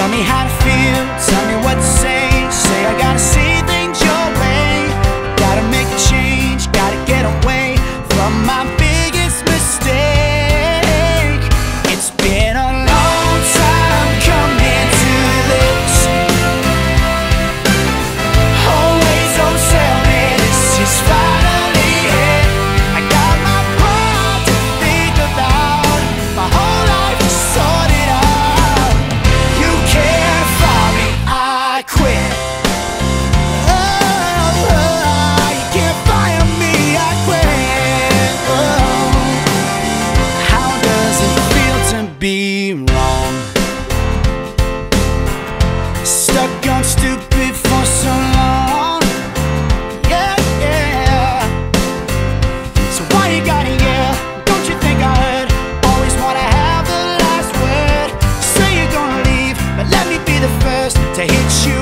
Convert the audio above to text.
Tell me how to feel, tell me what to say. Say I gotta see be wrong. Stuck on stupid for so long. Yeah, yeah. So why you gotta yell? Don't you think I heard? Always wanna have the last word. Say you're gonna leave But let me be the first to hit you.